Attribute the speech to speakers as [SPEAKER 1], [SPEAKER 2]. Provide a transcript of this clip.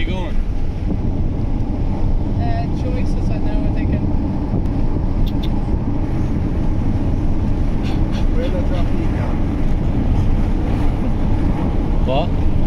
[SPEAKER 1] you going?
[SPEAKER 2] Uh, choices, I know, I.
[SPEAKER 3] Where did I drop you down? What?